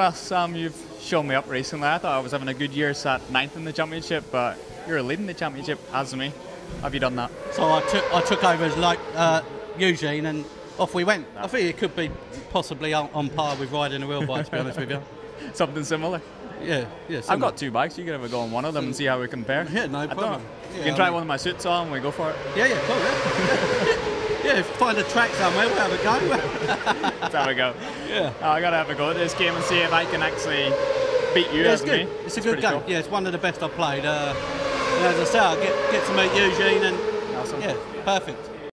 Well, Sam, you've shown me up recently. I thought I was having a good year, sat ninth in the championship, but you're leading the championship as me. Have you done that? So I took I took over as like uh, Eugene, and off we went. I think it could be possibly on, on par with riding a real bike, to be honest with you. Something similar. Yeah, yeah. I've got two bikes. You can have a go on one of them and see how we compare. Yeah, no problem. Yeah, you can I try mean- one of my suits on. We go for it. Yeah, yeah, cool. Yeah, yeah. find a track somewhere, we'll have a go. Let's have a go. yeah. Oh, I gotta have a go at this game and see if I can actually beat you. Yeah, it's good. me. It's a good game. cool. Yeah, it's one of the best I've played. Uh, and as I say, I get, get to meet Eugene, and Awesome. yeah, perfect.